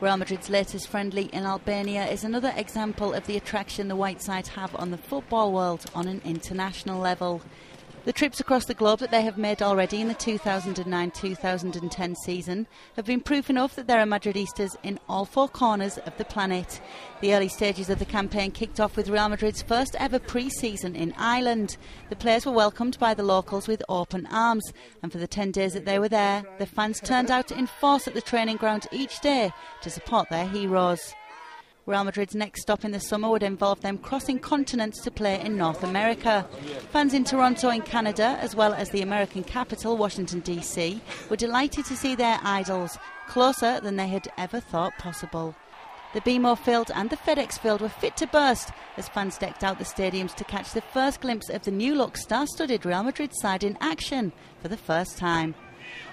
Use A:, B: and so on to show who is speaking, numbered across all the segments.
A: Real Madrid's latest friendly in Albania is another example of the attraction the White Side have on the football world on an international level. The trips across the globe that they have made already in the 2009 2010 season have been proof enough that there are Madridistas in all four corners of the planet. The early stages of the campaign kicked off with Real Madrid's first ever pre season in Ireland. The players were welcomed by the locals with open arms, and for the 10 days that they were there, the fans turned out in force at the training ground each day to support their heroes. Real Madrid's next stop in the summer would involve them crossing continents to play in North America. Fans in Toronto in Canada, as well as the American capital, Washington, D.C., were delighted to see their idols closer than they had ever thought possible. The BMO Field and the FedEx Field were fit to burst as fans decked out the stadiums to catch the first glimpse of the new look star studded Real Madrid side in action for the first time.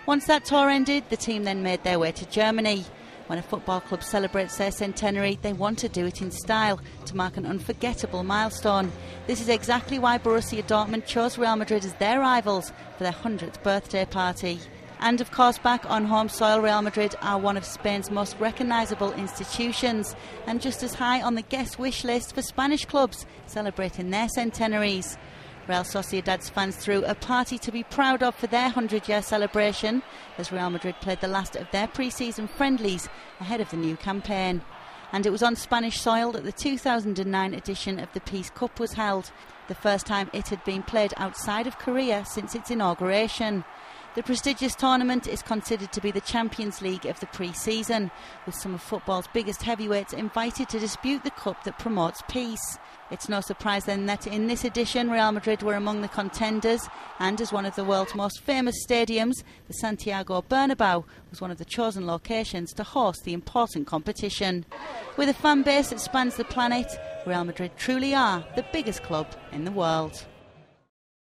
A: Once that tour ended, the team then made their way to Germany. When a football club celebrates their centenary, they want to do it in style to mark an unforgettable milestone. This is exactly why Borussia Dortmund chose Real Madrid as their rivals for their 100th birthday party. And of course, back on home soil, Real Madrid are one of Spain's most recognisable institutions and just as high on the guest wish list for Spanish clubs celebrating their centenaries. Real Sociedad's fans threw a party to be proud of for their 100 year celebration as Real Madrid played the last of their pre season friendlies ahead of the new campaign. And it was on Spanish soil that the 2009 edition of the Peace Cup was held, the first time it had been played outside of Korea since its inauguration. The prestigious tournament is considered to be the Champions League of the pre season, with some of football's biggest heavyweights invited to dispute the cup that promotes peace. It's no surprise then that in this edition Real Madrid were among the contenders, and as one of the world's most famous stadiums, the Santiago Bernabeu was one of the chosen locations to host the important competition. With a fan base that spans the planet, Real Madrid truly are the biggest club in the world.